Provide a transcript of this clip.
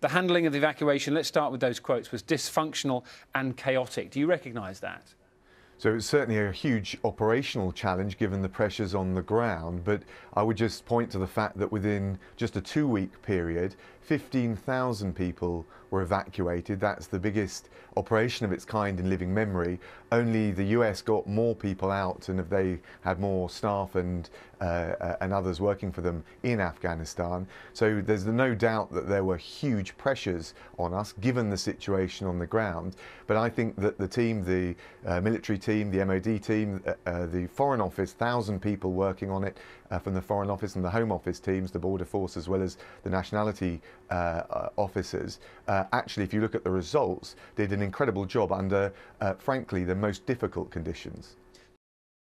The handling of the evacuation, let's start with those quotes, was dysfunctional and chaotic. Do you recognise that? So it's certainly a huge operational challenge given the pressures on the ground, but I would just point to the fact that within just a two week period, 15,000 people were evacuated. That's the biggest operation of its kind in living memory. Only the US got more people out and if they had more staff and, uh, and others working for them in Afghanistan. So there's no doubt that there were huge pressures on us given the situation on the ground. But I think that the team, the uh, military team, the MOD team, uh, uh, the Foreign Office, thousand people working on it uh, from the Foreign Office and the Home Office teams, the Border Force, as well as the nationality uh, uh, officers, actually, if you look at the results, they did an incredible job under, frankly, the most difficult conditions.